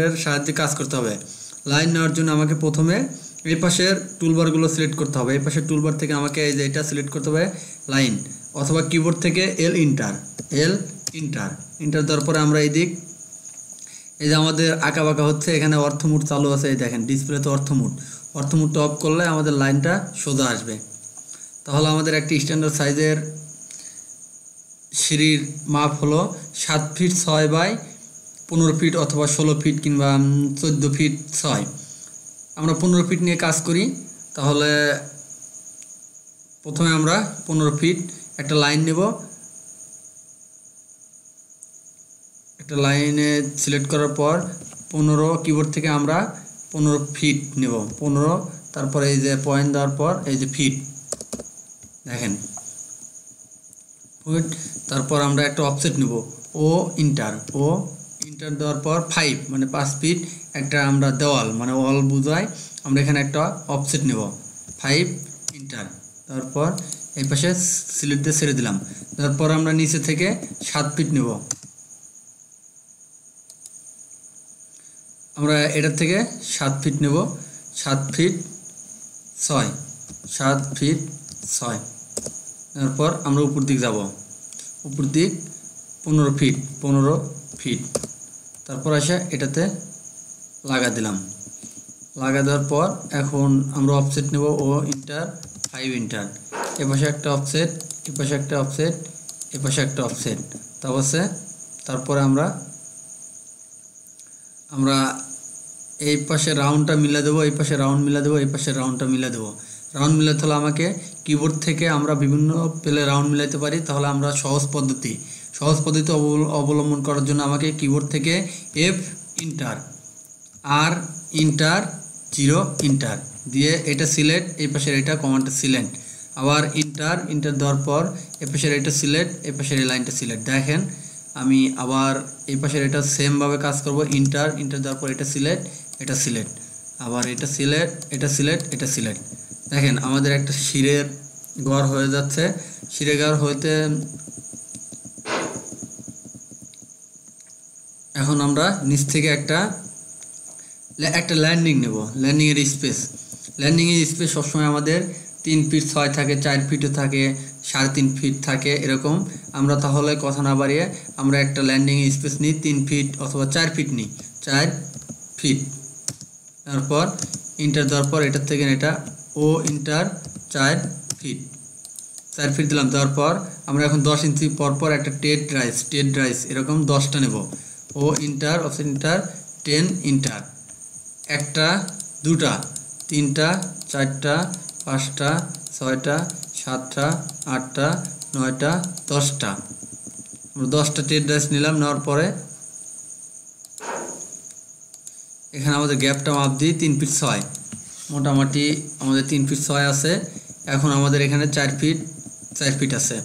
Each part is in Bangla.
কমান্ডের সাহায্যে কাজ করতে হবে। লাইন নেওয়ার জন্য আমাকে প্রথমে এই পাশের টুলবারগুলো সিলেক্ট করতে হবে। এই পাশের টুলবার থেকে আমাকে এই যে এটা সিলেক্ট করতে হবে লাইন অথবা কিবোর্ড থেকে L enter L enter enter দেওয়ার পরে আমরা এই দিক, এই যে আমাদের আঁকা বাঁকা হচ্ছে, এখানে অর্থমুট চালু আছে, এই দেখেন ডিসপ্লেতে অর্থমুট। অর্থমুটটা অফ করলে আমাদের লাইনটা সোজা আসবে। তাহলে আমাদের একটি স্ট্যান্ডার্ড সাইজের সিঁড়ির মাপ হলো সাত ফিট ছয় বাই পনেরো ফিট অথবা ষোলো ফিট কিংবা চোদ্দ ফিট ছয়। আমরা পনেরো ফিট নিয়ে কাজ করি, তাহলে প্রথমে আমরা পনেরো ফিট একটা লাইন নেব। একটা লাইনে সিলেক্ট করার পর পনেরো কিবোর্ড থেকে আমরা পনেরো ফিট নেব। পনেরো, তারপরে এই যে পয়েন্ট দেওয়ার পর এই যে ফিট দেখেন। ফিট তারপর আমরা একটা অফসেট নেব। ও ইন্টার ও ইন্টার দেওয়ার পর ফাইভ মানে পাঁচ ফিট একটা আমরা দেওয়াল মানে ওয়াল বুঝাই। আমরা এখানে একটা অফসেট নেব। ফাইভ ইন্টার তারপর এই পাশে সিলেট দিয়ে ছেড়ে দিলাম। তারপর আমরা নিচে থেকে সাত ফিট নেব। আমরা এটার থেকে সাত ফিট নেব। সাত ফিট ছয়। সাত ফিট ছয়। তারপর আমরা উপর দিক যাব। উপর দিক পনেরো ফিট পনেরো ফিট তারপর আসে এটাতে লাগা দিলাম। লাগা দেওয়ার পর এখন আমরা অফসেট নেব ও ইন্টার ফাইভ ইন্টার এপাশে একটা অফসেট এপাশে একটা অফসেট এপাশে একটা অফসেট তারপর তারপরে আমরা আমরা এই পাশে রাউন্ডটা মিলে দেবো, এই পাশে রাউন্ড মিলে দেবো, এই পাশে রাউন্ডটা মিলে দেবো। রাউন্ড মিলাতে হলে আমাকে কিবোর্ড থেকে আমরা বিভিন্ন পেলে রাউন্ড মিলাইতে পারি, তাহলে আমরা সহজ পদ্ধতি সহজ পদ্ধতি অবল- অবলম্বন করার জন্য আমাকে কিবোর্ড থেকে F enter R enter zero enter দিয়ে এটা সিলেক্ট এই পাশের এটা কমান্ডটা সিলেক্ট আবার ইন্টার ইন্টার দেওয়ার পর এ পাশের এটা সিলেক্ট এ পাশের এই লাইনটা সিলেক্ট দেখেন, আমি আবার এই পাশের এটা সেমভাবে কাজ করব ইন্টার ইন্টার দেওয়ার পর এটা সিলেক্ট এটা সিলেক্ট আবার এটা সিলেক্ট এটা সিলেক্ট এটা সিলেক্ট দেখেন, আমাদের একটা শিরের ঘর হয়ে যাচ্ছে। শিরে ঘর হইতে এখন আমরা নিচ থেকে একটা একটা ল্যান্ডিং নেব। ল্যান্ডিংয়ের স্পেস ল্যান্ডিংয়ের স্পেস সবসময় আমাদের তিন ফিট ছয় থাকে, চার ফিটও থাকে, সাড়ে তিন ফিট থাকে, এরকম। আমরা তাহলে কথা না বাড়িয়ে আমরা একটা ল্যান্ডিং স্পেস নিই, তিন ফিট অথবা চার ফিট নিই। চার ফিট তারপর ইন্টার দেওয়ার পর এটার থেকে এটা ও ইন্টার চার ফিট। চার ফিট দিলাম, দেওয়ার পর আমরা এখন দশ ইঞ্চি পর পর একটা টেড রাইস টেড রাইস, এরকম দশটা নেব। O enter, option enter, ten enter. একটা, দুটা, তিনটা, চারটা, পাঁচটা, ছয়টা, সাতটা, আটটা, নয়টা, দশটা। আমরা দশটা টেড রাইস নিলাম, নেওয়ার পরে এখানে আমাদের গ্যাপটা মাপ দিই তিন ফিট ছয়। মোটামুটি আমাদের তিন ফিট ছয় আছে। এখন আমাদের এখানে চার ফিট চার ফিট আছে।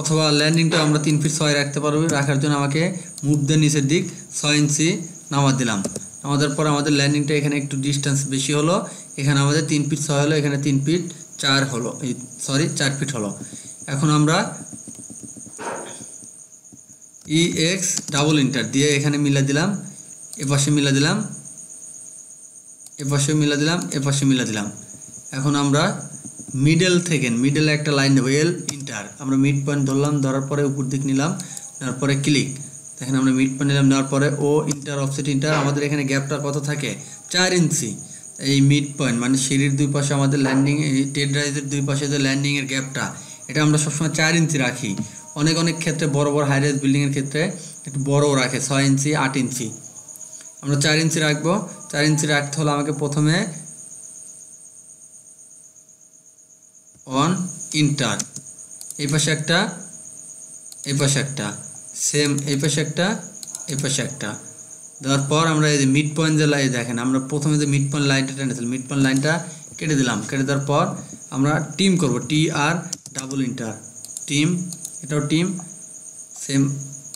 অথবা ল্যান্ডিংটা আমরা তিন ফিট ছয় রাখতে পারব। রাখার জন্য আমাকে মুভ দিয়ে নিচের দিক ছয় ইঞ্চি নামা দিলাম। নামাদের পর আমাদের ল্যান্ডিংটা এখানে একটু ডিস্টেন্স বেশি হলো। এখানে আমাদের তিন ফিট ছয় হলো, এখানে তিন ফিট চার হলো, এই সরি চার ফিট হলো। এখন আমরা ই এক্স ডাবল ইন্টার দিয়ে এখানে মিলা দিলাম, এপাশে মিলা দিলাম এপাশে মিলা দিলাম, এপাশে মিলা দিলাম। এখন আমরা মিডল থেকে মিডলে একটা লাইন দেবো এল ইন্টার আমরা মিড পয়েন্ট ধরলাম, ধরার পরে উপর দিক নিলাম, নেওয়ার পরে ক্লিক দেখেন আমরা মিড পয়েন্ট নিলাম, নেওয়ার পরে ও ইন্টার অফসেট ইন্টার আমাদের এখানে গ্যাপটা কত থাকে? চার ইঞ্চি এই মিড পয়েন্ট মানে সিঁড়ির দুই পাশে আমাদের ল্যান্ডিং টেড রাইজের দুই পাশে যে ল্যান্ডিংয়ের গ্যাপটা এটা আমরা সবসময় চার ইঞ্চি রাখি। অনেক অনেক ক্ষেত্রে বড় বড় হাই রাইজ বিল্ডিংয়ের ক্ষেত্রে একটু বড়ও রাখে, ছয় ইঞ্চি, আট ইঞ্চি। আমরা চার ইঞ্চি রাখব। চার ইঞ্চি রাখতে হলে আমাকে প্রথমে অন ইন্টার এই পাশে একটা, এই পাশে একটা। সেম এই পাশে একটা, এই পাশে একটা। দেওয়ার পর আমরা এই যে মিড পয়েন্ট যে লাইন দেখেন, আমরা প্রথমে যে মিড পয়েন্ট লাইনটা টেনেছিলাম মিড পয়েন্ট লাইনটা কেটে দিলাম। কেটে দেওয়ার পর আমরা টিম করব T R double enter trim এটাও টিম সেম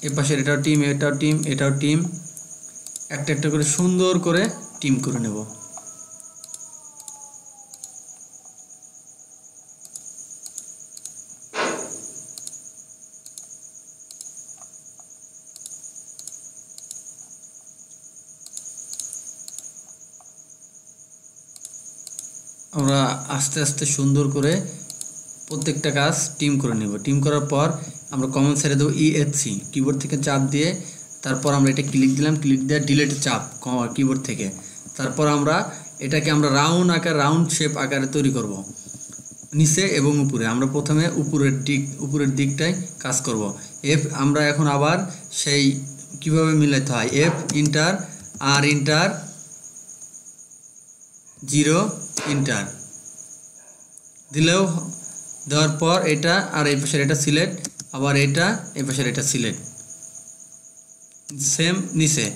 এপাশের এটাও টিম এটাও টিম এটাও টিম একটা একটা করে সুন্দর করে টিম করে নেব। আমরা আস্তে আস্তে সুন্দর করে প্রত্যেকটা কাজ টিম করে নেব। টিম করার পর আমরা কমন ছেড়ে দেবো ইএসসি কিবোর্ড থেকে চাপ দিয়ে তারপর আমরা এটা ক্লিক দিলাম ক্লিক দিয়ে ডিলেট চাপ কিবোর্ড থেকে। তারপর আমরা এটাকে আমরা রাউন্ড আকার রাউন্ড শেপ আকারে তৈরি করব। নিচে এবং উপরে। আমরা প্রথমে উপরের দিক, উপরের দিকটাই কাজ করব। এফ আমরা এখন আবার সেই কীভাবে মিলাতে হয়? F enter R enter zero enter দিলেও দেওয়ার পর এটা আর এই পাশের এটা সিলেক্ট আবার এটা এই পাশের এটা সিলেক্ট সেম নিচে।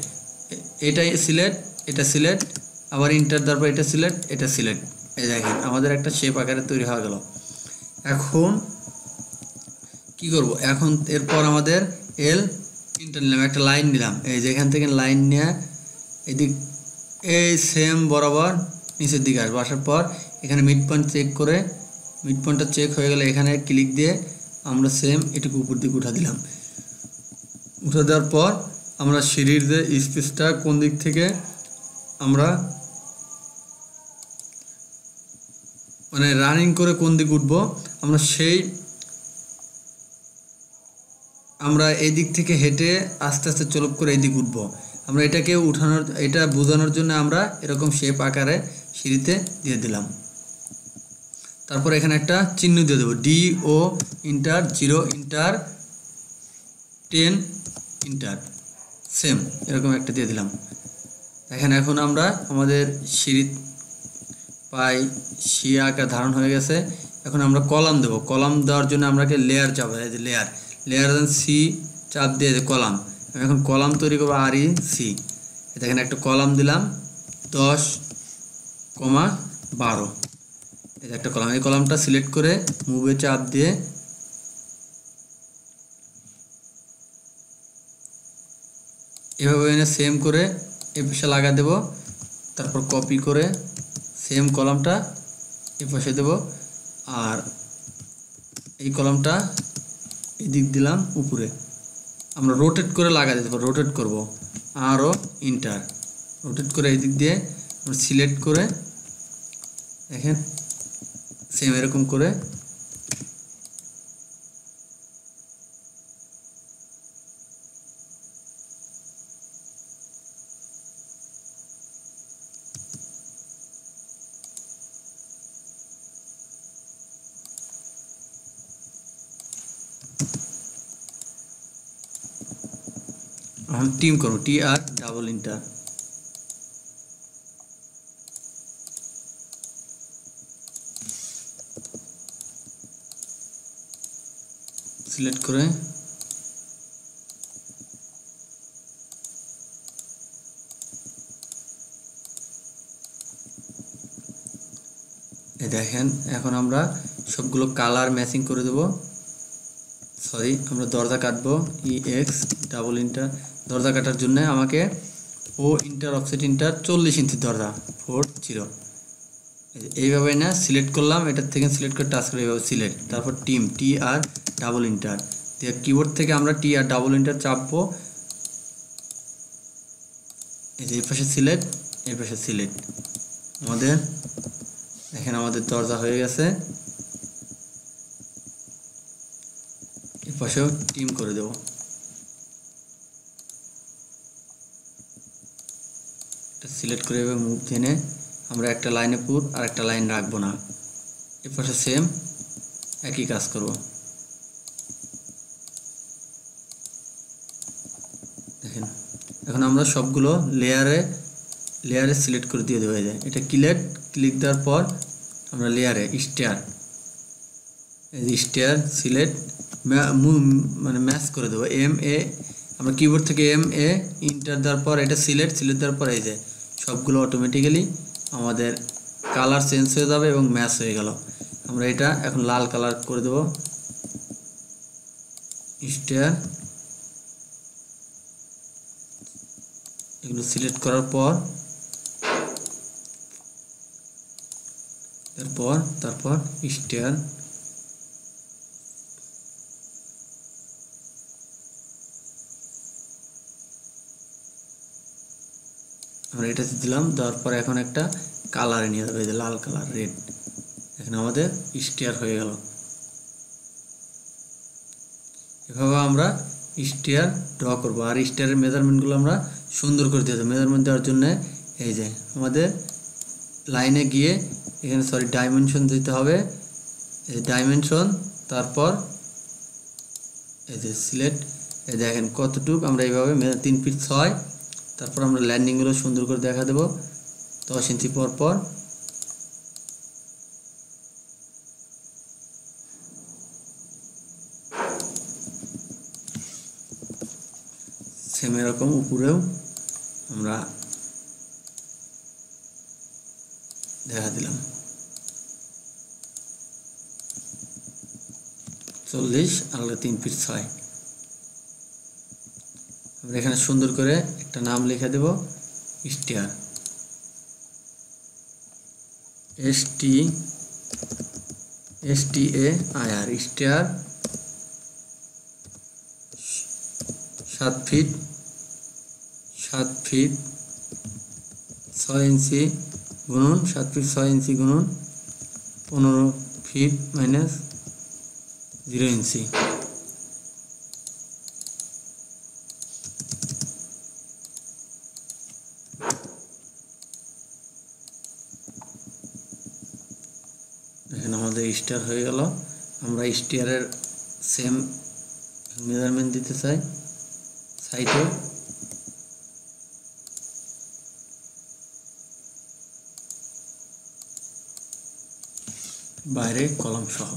এ- এটাই সিলেক্ট এটা সিলেক্ট আবার ইন্টার দেওয়ার পর এটা সিলেক্ট এটা সিলেক্ট এই দেখেন, আমাদের একটা শেপ আকারে তৈরি হয়ে গেল। এখন কি করব? এখন এরপর আমাদের এল ইন্টার নিলাম, একটা লাইন নিলাম। এই যে এখান থেকে লাইন নিয়ে এদিক, এই সেম বরাবর নিচের দিকে আসব। আসার পর এখানে মিড পয়েন্ট চেক করে মিড পয়েন্টটা চেক হয়ে গেলে এখানে ক্লিক দিয়ে আমরা সেম এটুকু উপর দিকে উঠা দিলাম। উঠে দেওয়ার পর আমরা সিঁড়ির যে স্পেসটা কোন দিক থেকে আমরা মানে রানিং করে কোন দিকে উঠবো, আমরা সেই আমরা এই দিক থেকে হেঁটে আস্তে আস্তে চলপ করে এই দিক উঠবো। আমরা এটাকে উঠানোর, এটা বোঝানোর জন্য আমরা এরকম শেপ আকারে সিঁড়িতে দিয়ে দিলাম। তারপর এখানে একটা চিহ্ন দিয়ে দেবো। D O enter zero enter ten enter same এরকম একটা দিয়ে দিলাম। দেখেন এখন আমরা আমাদের সিঁড়ি পাই শিয়া আকার ধারণ হয়ে গেছে। এখন আমরা কলাম দেবো। কলাম দেওয়ার জন্য আমরাকে লেয়ার চাপ এই যে লেয়ার লেয়ার সি চাপ দিয়ে কলাম। আমি এখন কলাম তৈরি করব আর ই সি দেখেন একটা কলাম দিলাম, দশ, কমা বারো। এই একটা কলাম, এই কলামটা সিলেক্ট করে মুভে চাপ দিয়ে এভাবে এনে সেম করে এ পাশে লাগা দেব, তারপর কপি করে সেম কলামটা এ পাশে দেব, আর এই কলামটা এদিক দিলাম উপরে। আমরা রোটেট করে লাগা দিতে রোটেট করব আরও ইন্টার রোটেট করে এই দিক দিয়ে আমরা সিলেক্ট করে দেখেন সেম এরকম করে। টিম করব T R double enter select করে। দেখেন, এখন আমরা সবগুলো কালার ম্যাচিং করে দেবো। সরি আমরা দরজা কাটবো ই এক্স ডাবল ইন্টার দরজা কাটার জন্য আমাকে ও ইন্টার অফসেট ইন্টার চল্লিশ ইঞ্চির দরজা ফোর জিরো এইভাবে না সিলেক্ট করলাম, এটার থেকে সিলেক্ট করে টাচ করে এইভাবে সিলেক্ট তারপর trim T R double enter দিয়ে কিবোর্ড থেকে আমরা টি আর ডাবল ইন্টার চাপবো। এই যে এই পাশে সিলেক্ট এই পাশে সিলেক্ট আমাদের দেখেন আমাদের দরজা হয়ে গেছে। এর পাশেও টিম করে দেবো। সিলেক্ট করে এভাবে মুভ টেনে আমরা একটা লাইনে পুর আর একটা লাইন রাখব না। এর পাশে সেম একই কাজ করব। দেখেন, এখন আমরা সবগুলো লেয়ারে লেয়ারে সিলেক্ট করে দিয়ে দেওয়া যায় এটা ক্লিক ক্লিক দেওয়ার পর আমরা লেয়ারে স্টেয়ার এই যে স্টার সিলেক্ট মানে ম্যাচ করে দেবো। এম এ আমরা কিবোর্ড থেকে এম এ ইন্টার দেওয়ার পর এটা সিলেক্ট সিলেক্ট দেওয়ার পর এই যে, সবগুলো অটোমেটিক্যালি আমাদের কালার চেঞ্জ হয়ে যাবে এবং ম্যাচ হয়ে গেল। আমরা এটা এখন লাল কালার করে দেব। স্টার। এগুলো সিলেক্ট করার পর, এরপর, তারপর স্টার। আমরা এটাতে দিলাম, দেওয়ার পর এখন একটা কালারে নিয়ে যাবে, এই যে লাল কালার রেড এখানে আমাদের স্টিয়ার হয়ে গেল। এভাবে আমরা স্টিয়ার ড্র করব। আর স্টিয়ারের মেজারমেন্টগুলো আমরা সুন্দর করে দিয়ে দেবো। মেজারমেন্ট দেওয়ার জন্য এই যে আমাদের লাইনে গিয়ে এখানে সরি ডাইমেনশন দিতে হবে। এই ডাইমেনশন তারপর এই যে সিলেক্ট এই দেখেন কতটুক আমরা এইভাবে তিন ফিট ছয় তারপর আমরা ল্যান্ডিংগুলো সুন্দর করে দেখা দেবো। দশ ইঞ্চি পর পর। সেম এরকম উপরেও আমরা দেখা দিলাম। চল্লিশ আলাদা তিন ফিট ছয়। আমরা এখানে সুন্দর করে একটা নাম লিখে দেব stair S T S T A I R stair সাত ফিট সাত ফিট, ছয় ইঞ্চি গুণন, সাত ফিট, ছয় ইঞ্চি গুণন, পনেরো ফিট মাইনাস জিরো ইঞ্চি দেখেন আমাদের স্টার হয়ে গেল। আমরা স্টিয়ারের সেম মেজারমেন্ট দিতে চাই সাইডে বাইরে কলম সহ।